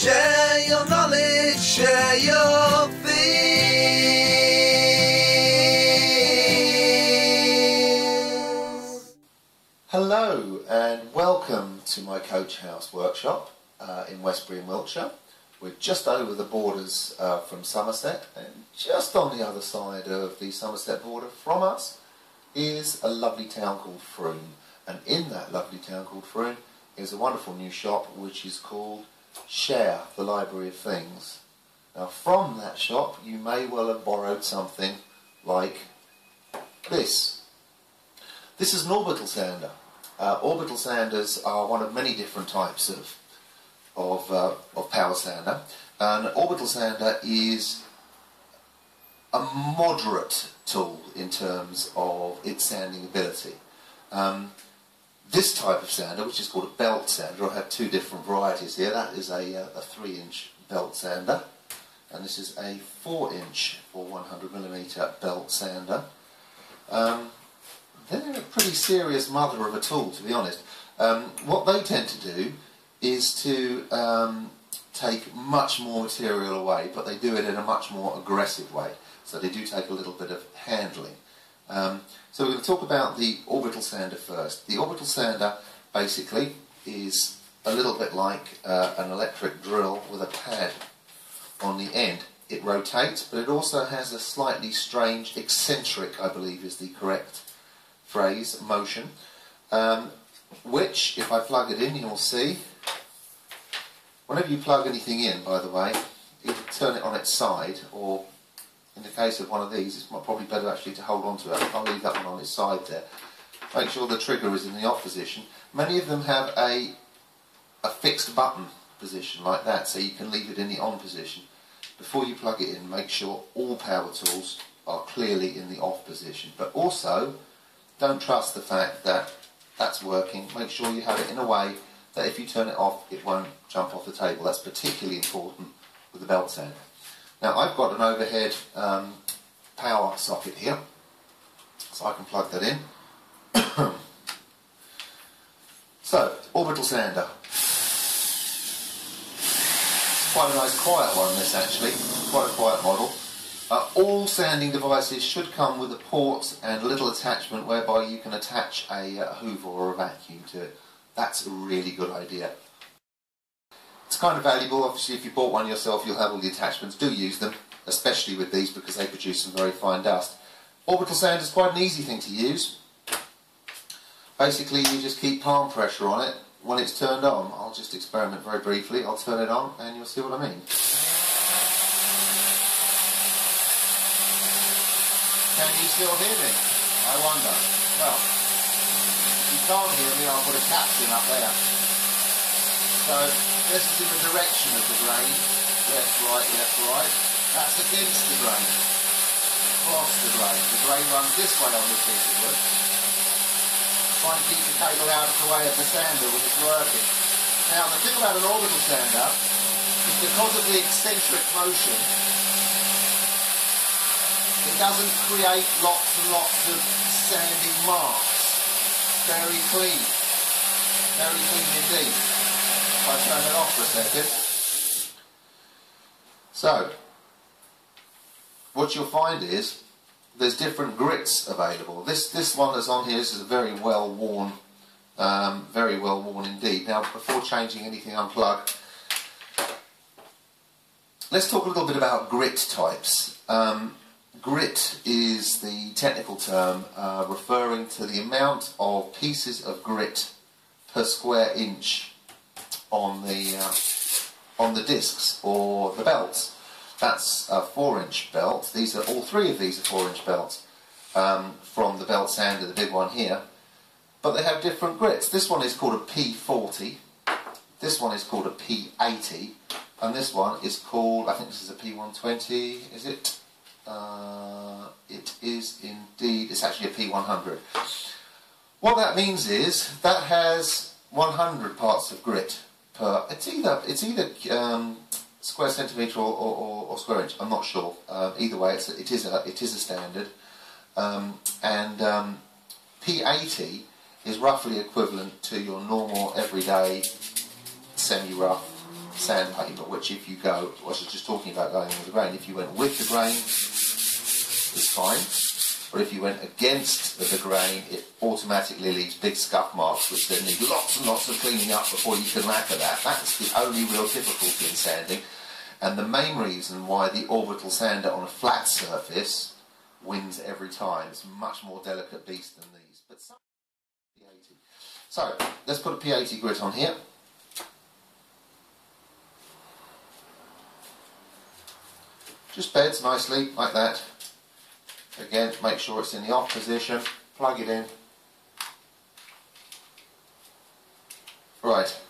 Share your knowledge, share your things. Hello and welcome to my Coach House workshop uh, in Westbury in Wiltshire. We're just over the borders uh, from Somerset and just on the other side of the Somerset border from us is a lovely town called Frome and in that lovely town called Frome is a wonderful new shop which is called Share the Library of Things. Now from that shop you may well have borrowed something like this. This is an orbital sander. Uh, orbital sanders are one of many different types of of, uh, of power sander. An orbital sander is a moderate tool in terms of its sanding ability. Um, this type of sander, which is called a belt sander, I have two different varieties here. That is a, uh, a 3 inch belt sander, and this is a 4 inch or 100 millimeter belt sander. Um, they're a pretty serious mother of a tool, to be honest. Um, what they tend to do is to um, take much more material away, but they do it in a much more aggressive way. So they do take a little bit of handling. Um, so we're going to talk about the orbital sander first. The orbital sander basically is a little bit like uh, an electric drill with a pad on the end. It rotates, but it also has a slightly strange, eccentric, I believe is the correct phrase, motion, um, which, if I plug it in, you'll see Whenever you plug anything in, by the way, you turn it on its side, or in the case of one of these, it's probably better actually to hold on to it. I'll leave that one on its side there. Make sure the trigger is in the off position. Many of them have a, a fixed button position like that, so you can leave it in the on position. Before you plug it in, make sure all power tools are clearly in the off position. But also, don't trust the fact that that's working. Make sure you have it in a way that if you turn it off, it won't jump off the table. That's particularly important with the belt sander. Now I've got an overhead um, power socket here, so I can plug that in. so, orbital sander. It's quite a nice quiet one this actually, quite a quiet model. Uh, all sanding devices should come with a port and a little attachment whereby you can attach a, a hoover or a vacuum to it. That's a really good idea. Kind of valuable, obviously if you bought one yourself you'll have all the attachments, do use them, especially with these because they produce some very fine dust. Orbital sand is quite an easy thing to use. Basically you just keep palm pressure on it when it's turned on. I'll just experiment very briefly, I'll turn it on and you'll see what I mean. Can you still hear me? I wonder. Well, can't hear me, I'll put a caption up there. So this is in the direction of the grain. Left, right, left, right. That's against the grain. Across the grain. The grain runs this way on the piece of wood. Try and keep the cable out of the way of the sander when it's working. Now the thing about an orbital sander is because of the eccentric motion, it doesn't create lots and lots of sanding marks very clean. Very clean indeed. I turn it off for a second. So, what you'll find is there's different grits available. This this one that's on here this is a very well worn, um, very well worn indeed. Now, before changing anything, unplug. Let's talk a little bit about grit types. Um, Grit is the technical term uh, referring to the amount of pieces of grit per square inch on the uh, on the discs or the belts. That's a four-inch belt. These are all three of these are four-inch belts um, from the belt sander, the big one here. But they have different grits. This one is called a P40. This one is called a P80, and this one is called I think this is a P120. Is it? Uh, it is indeed, it's actually a P100. What that means is that has 100 parts of grit per, it's either, it's either um, square centimetre or, or, or, square inch, I'm not sure. Uh, either way, it's it, is a, it is a standard. Um, and um, P80 is roughly equivalent to your normal everyday semi-rough sandpaper, which if you go, I was just talking about going with the grain, if you went with the grain, it's fine. But if you went against the grain, it automatically leaves big scuff marks, which then need lots and lots of cleaning up before you can lacquer that. That's the only real difficulty in sanding. And the main reason why the orbital sander on a flat surface wins every time. It's much more delicate beast than these. But some P80. So let's put a P80 grit on here. Just beds nicely like that. Again, make sure it's in the off position. Plug it in. Right.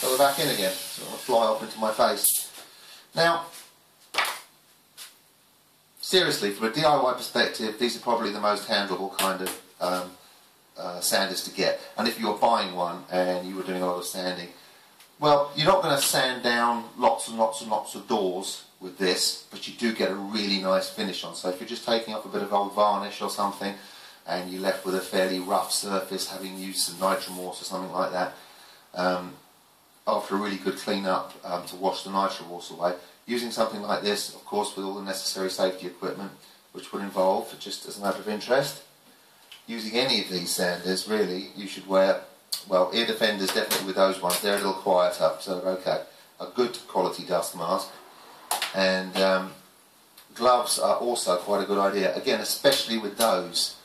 Put it back in again. So it'll fly off into my face. Now, seriously, from a DIY perspective, these are probably the most handleable kind of um, uh, sanders to get. And if you're buying one and you were doing a lot of sanding, well, you're not going to sand down lots and lots and lots of doors with this, but you do get a really nice finish on. So if you're just taking off a bit of old varnish or something, and you're left with a fairly rough surface, having used some Nitromors or something like that, um, after a really good clean up um, to wash the Nitromors away, using something like this, of course, with all the necessary safety equipment, which would involve, just as a matter of interest, using any of these sanders, really, you should wear, well, ear defenders definitely with those ones, they're a little quieter, so okay. A good quality dust mask, and um, gloves are also quite a good idea, again, especially with those,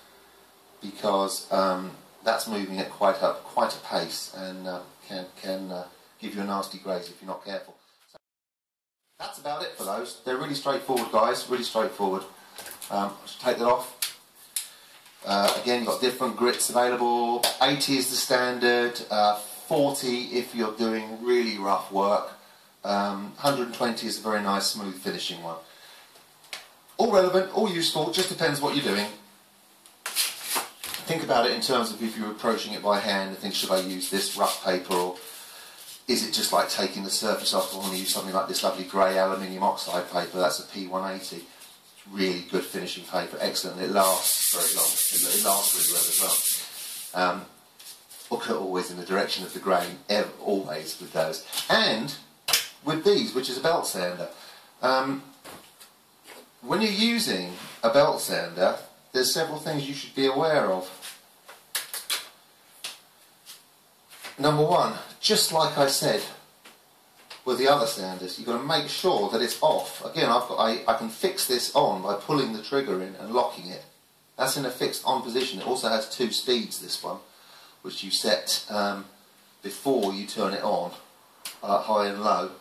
because um, that's moving at quite a, quite a pace and uh, can, can uh, give you a nasty graze if you're not careful. So that's about it for those. They're really straightforward, guys, really straightforward. Um, I should take that off. Uh, again, you've got different grits available. 80 is the standard, uh, 40 if you're doing really rough work. Um, 120 is a very nice, smooth finishing one. All relevant, all useful, just depends what you're doing. Think about it in terms of if you're approaching it by hand and think, should I use this rough paper or is it just like taking the surface off? I want to use something like this lovely grey aluminium oxide paper, that's a P180. Really good finishing paper, excellent. It lasts very long, it lasts really well as well. Um, look always in the direction of the grain, ever, always with those. And with these, which is a belt sander. Um, when you're using a belt sander, there's several things you should be aware of. Number one, just like I said with the other sanders, you've got to make sure that it's off. Again, I've got, I, I can fix this on by pulling the trigger in and locking it. That's in a fixed on position. It also has two speeds, this one, which you set um, before you turn it on, uh, high and low.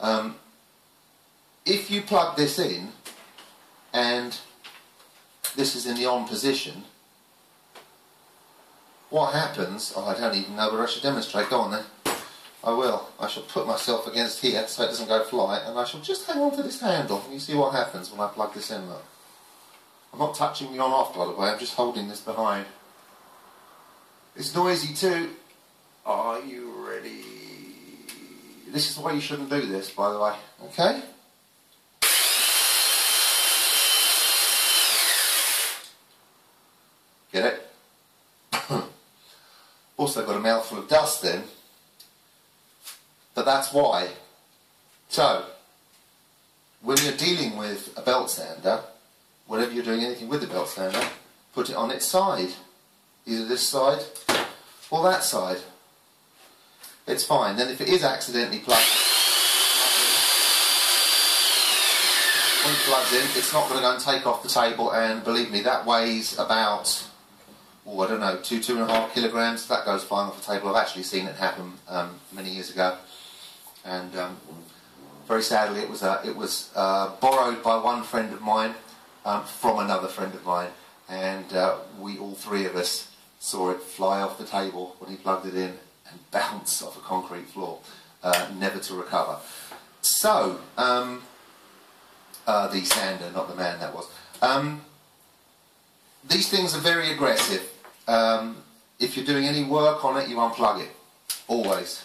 Um, if you plug this in and this is in the on position, what happens, oh I don't even know whether I should demonstrate, go on then. I will. I shall put myself against here so it doesn't go fly and I shall just hang on to this handle and you see what happens when I plug this in look. I'm not touching the on off by the way, I'm just holding this behind. It's noisy too. Are you ready? This is why you shouldn't do this by the way, okay? Get it? also got a mouthful of dust then. But that's why. So, when you're dealing with a belt sander, whenever you're doing anything with the belt sander, put it on its side. Either this side or that side. It's fine. Then if it is accidentally plugged, when it plugs in, it's not going to go and take off the table and believe me, that weighs about oh, I don't know, two, two and a half kilograms. That goes flying off the table. I've actually seen it happen um, many years ago, and um, very sadly, it was uh, it was uh, borrowed by one friend of mine um, from another friend of mine, and uh, we all three of us saw it fly off the table when he plugged it in and bounce off a concrete floor, uh, never to recover. So, um, uh, the sander, not the man, that was. Um, these things are very aggressive. Um, if you're doing any work on it, you unplug it. Always.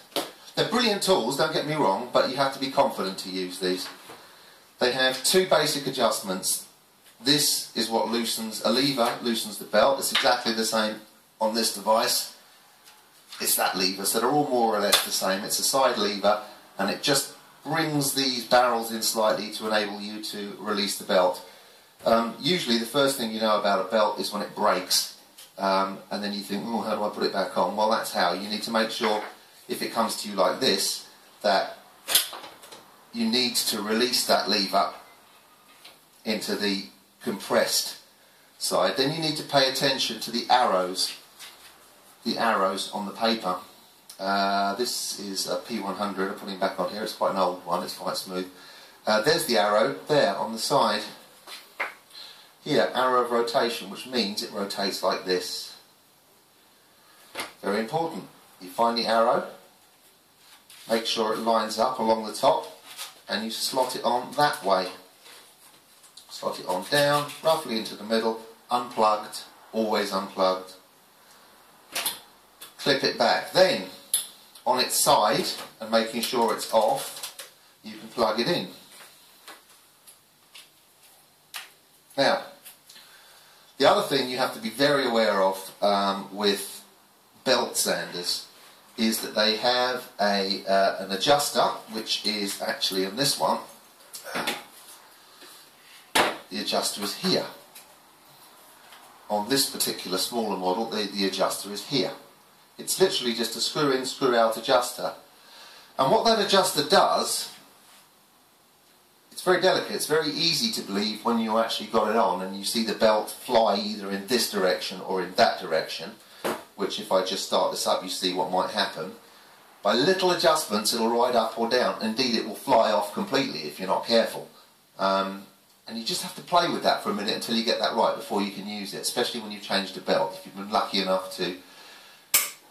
They're brilliant tools, don't get me wrong, but you have to be confident to use these. They have two basic adjustments. This is what loosens a lever, loosens the belt. It's exactly the same on this device. it's that lever, so they're all more or less the same. It's a side lever, and it just brings these barrels in slightly to enable you to release the belt. Um, usually, the first thing you know about a belt is when it breaks, um, and then you think, oh, how do I put it back on? Well, that's how. You need to make sure, if it comes to you like this, that you need to release that lever into the compressed side. Then you need to pay attention to the arrows, the arrows on the paper. Uh, this is a P100, I'm putting back on here, it's quite an old one, it's quite smooth. Uh, there's the arrow, there on the side. Here, arrow of rotation, which means it rotates like this. Very important. You find the arrow, make sure it lines up along the top, and you slot it on that way. Slot it on down, roughly into the middle, unplugged, always unplugged. Clip it back. Then, on its side, and making sure it's off, you can plug it in. Now, the other thing you have to be very aware of um, with belt sanders is that they have a uh, an adjuster, which is actually in this one. The adjuster is here. On this particular smaller model, the, the adjuster is here. It's literally just a screw in, screw out adjuster. And what that adjuster does it's very delicate. It's very easy to believe when you actually got it on and you see the belt fly either in this direction or in that direction, which if I just start this up you see what might happen. By little adjustments it'll ride up or down. Indeed it will fly off completely if you're not careful. Um, and you just have to play with that for a minute until you get that right before you can use it, especially when you've changed a belt. If you've been lucky enough to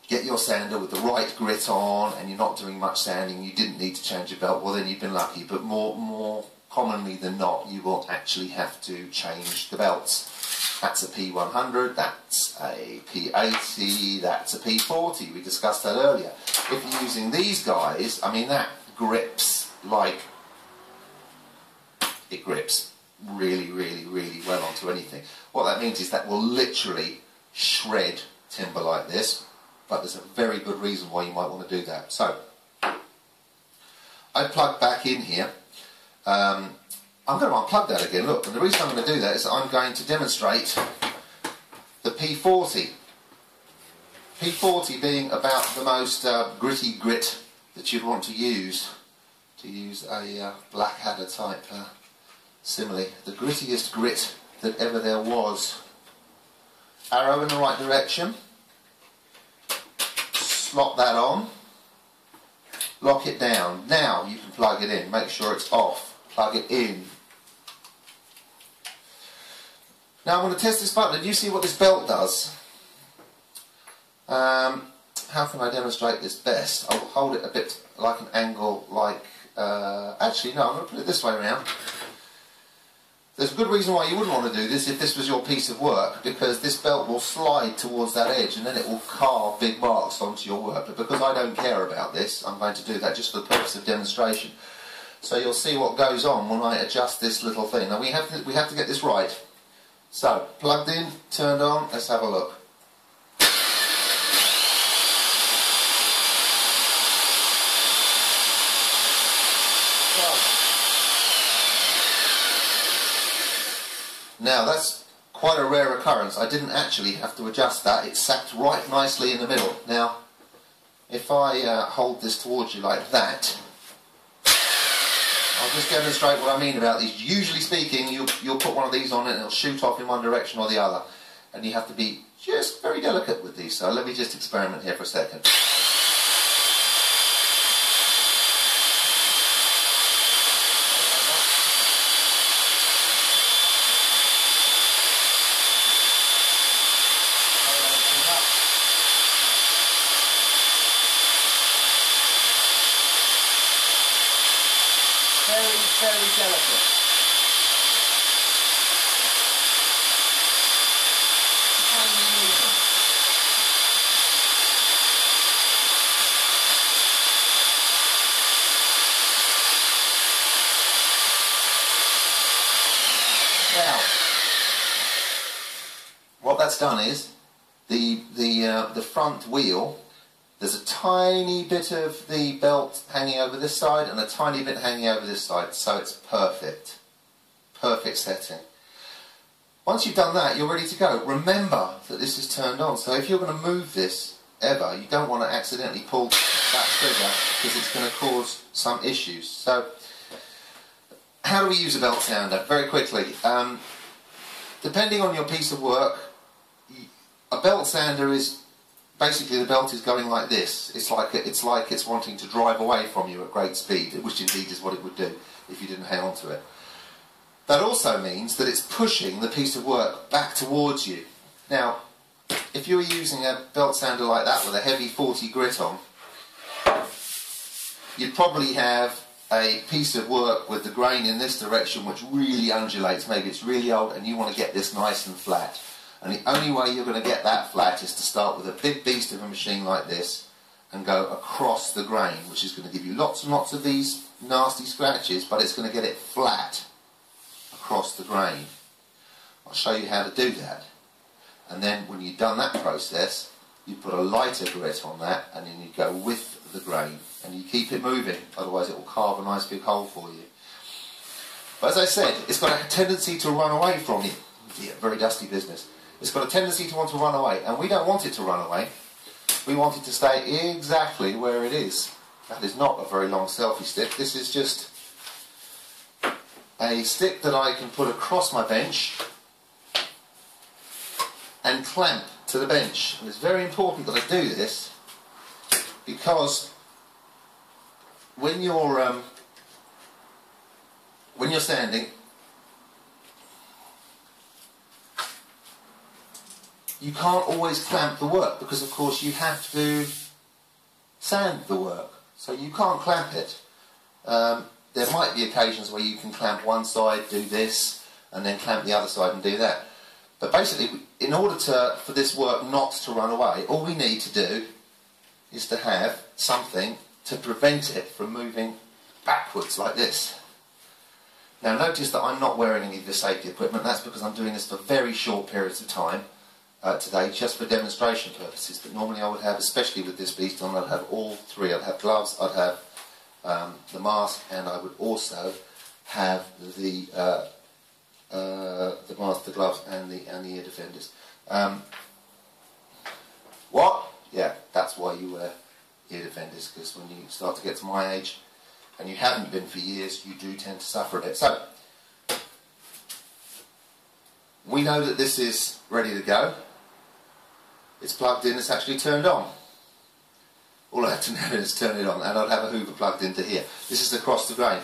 get your sander with the right grit on and you're not doing much sanding, you didn't need to change your belt, well then you've been lucky. But more, more commonly than not, you will actually have to change the belts. That's a P100, that's a P80, that's a P40. We discussed that earlier. If you're using these guys, I mean, that grips like it grips really, really, really well onto anything. What that means is that will literally shred timber like this, but there's a very good reason why you might want to do that. So, I plug back in here um, I'm going to unplug that again, look, and the reason I'm going to do that is I'm going to demonstrate the P40. P40 being about the most uh, gritty grit that you'd want to use, to use a uh, Blackadder type uh, simile, the grittiest grit that ever there was. Arrow in the right direction, slot that on, lock it down. Now you can plug it in, make sure it's off plug it in. Now I'm going to test this button and you see what this belt does. Um, how can I demonstrate this best? I'll hold it a bit like an angle like... Uh, actually no, I'm going to put it this way around. There's a good reason why you wouldn't want to do this if this was your piece of work because this belt will slide towards that edge and then it will carve big marks onto your work. But because I don't care about this, I'm going to do that just for the purpose of demonstration. So you'll see what goes on when I adjust this little thing. Now we have to, we have to get this right. So, plugged in, turned on, let's have a look. Now that's quite a rare occurrence. I didn't actually have to adjust that. It sat right nicely in the middle. Now, if I uh, hold this towards you like that, I'll just demonstrate what I mean about these. Usually speaking, you'll, you'll put one of these on and it'll shoot off in one direction or the other. And you have to be just very delicate with these. So let me just experiment here for a second. very, very delicate. Now, what that's done is the the uh, the front wheel There's a tiny bit of the belt hanging over this side and a tiny bit hanging over this side, so it's perfect. Perfect setting. Once you've done that, you're ready to go. Remember that this is turned on, so if you're going to move this ever, you don't want to accidentally pull that trigger because it's going to cause some issues. So, how do we use a belt sander? Very quickly. Um, depending on your piece of work, a belt sander is basically the belt is going like this. It's like it's like it's wanting to drive away from you at great speed, which indeed is what it would do if you didn't hang on to it. That also means that it's pushing the piece of work back towards you. Now, if you were using a belt sander like that with a heavy 40 grit on, you'd probably have a piece of work with the grain in this direction which really undulates. Maybe it's really old and you want to get this nice and flat. And the only way you're going to get that flat is to start with a big beast of a machine like this and go across the grain, which is going to give you lots and lots of these nasty scratches, but it's going to get it flat across the grain. I'll show you how to do that. And then when you've done that process, you put a lighter grit on that and then you go with the grain and you keep it moving, otherwise it will carve a nice big hole for you. But as I said, it's got a tendency to run away from you. Yeah, very dusty business. It's got a tendency to want to run away, and we don't want it to run away. We want it to stay exactly where it is. That is not a very long selfie stick. This is just a stick that I can put across my bench and clamp to the bench. And it's very important that I do this because when you're um, when you're sanding, you can't always clamp the work because of course you have to sand the work. So you can't clamp it. Um, there might be occasions where you can clamp one side, do this, and then clamp the other side and do that. But basically, in order to, for this work not to run away, all we need to do is to have something to prevent it from moving backwards like this. Now notice that I'm not wearing any of the safety equipment, that's because I'm doing this for very short periods of time uh, today just for demonstration purposes. But normally I would have, especially with this beast on, I'd have all three. I'd have gloves, I'd have um, the mask, and I would also have the uh, uh, the mask, the gloves, and the and the ear defenders. Um, what? Yeah, that's why you wear ear defenders because when you start to get to my age, and you haven't been for years, you do tend to suffer a bit. So we know that this is ready to go it's plugged in, it's actually turned on. All I have to do is turn it on and I'll have a hoover plugged into here. This is across the grain.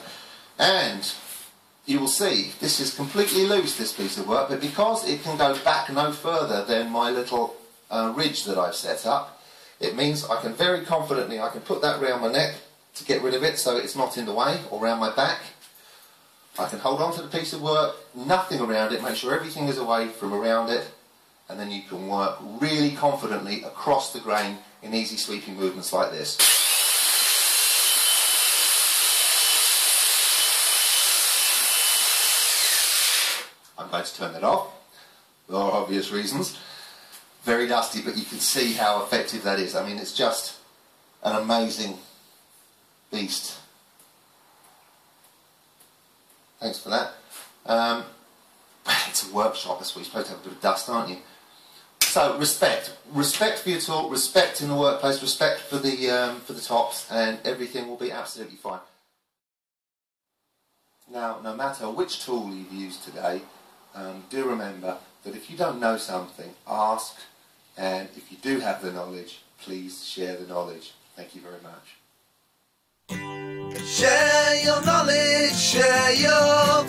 And you will see this is completely loose this piece of work but because it can go back no further than my little uh, ridge that I've set up it means I can very confidently I can put that around my neck to get rid of it so it's not in the way or around my back I can hold on to the piece of work nothing around it make sure everything is away from around it and then you can work really confidently across the grain in easy sweeping movements like this. I'm going to turn that off for obvious reasons. Very dusty, but you can see how effective that is. I mean, it's just an amazing beast. Thanks for that. Um, it's a workshop, that's what you're supposed to have a bit of dust, aren't you? So respect, respect for your tool, respect in the workplace, respect for the um, for the tops, and everything will be absolutely fine. Now, no matter which tool you've used today, um, do remember that if you don't know something, ask, and if you do have the knowledge, please share the knowledge. Thank you very much. Share your knowledge, share your